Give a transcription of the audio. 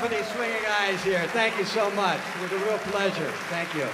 for these swinging eyes here. Thank you so much. It was a real pleasure. Thank you.